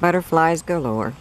butterflies galore.